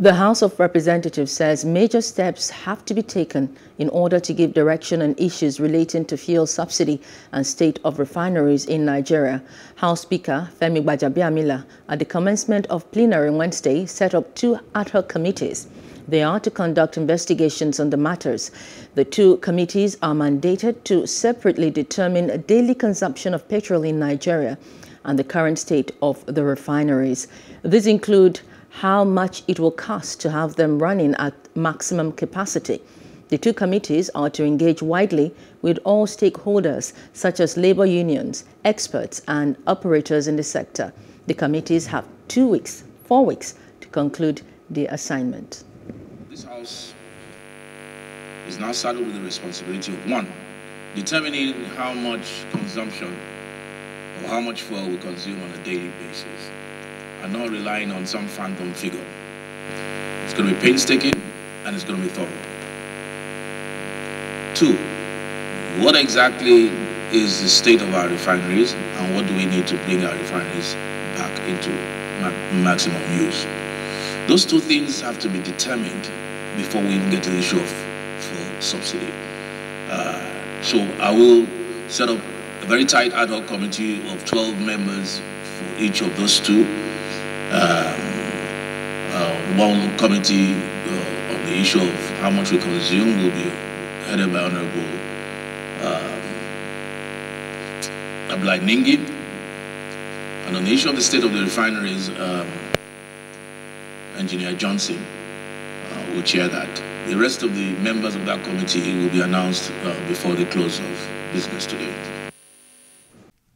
The House of Representatives says major steps have to be taken in order to give direction on issues relating to fuel subsidy and state of refineries in Nigeria. House Speaker Femi Gbajabiamila, at the commencement of plenary Wednesday, set up two ad hoc committees. They are to conduct investigations on the matters. The two committees are mandated to separately determine daily consumption of petrol in Nigeria and the current state of the refineries. These include how much it will cost to have them running at maximum capacity. The two committees are to engage widely with all stakeholders, such as labor unions, experts, and operators in the sector. The committees have two weeks, four weeks, to conclude the assignment. This House is now saddled with the responsibility of one, determining how much consumption or how much fuel we consume on a daily basis and not relying on some phantom figure. It's going to be painstaking and it's going to be thorough. Two, what exactly is the state of our refineries and what do we need to bring our refineries back into ma maximum use? Those two things have to be determined before we even get to the issue of subsidy. Uh, so I will set up a very tight ad hoc committee of 12 members for each of those two uh, one committee uh, on the issue of how much we consume will be headed by Honorable um, Ablai Ningi. And on the issue of the state of the refineries, um, Engineer Johnson uh, will chair that. The rest of the members of that committee will be announced uh, before the close of business today.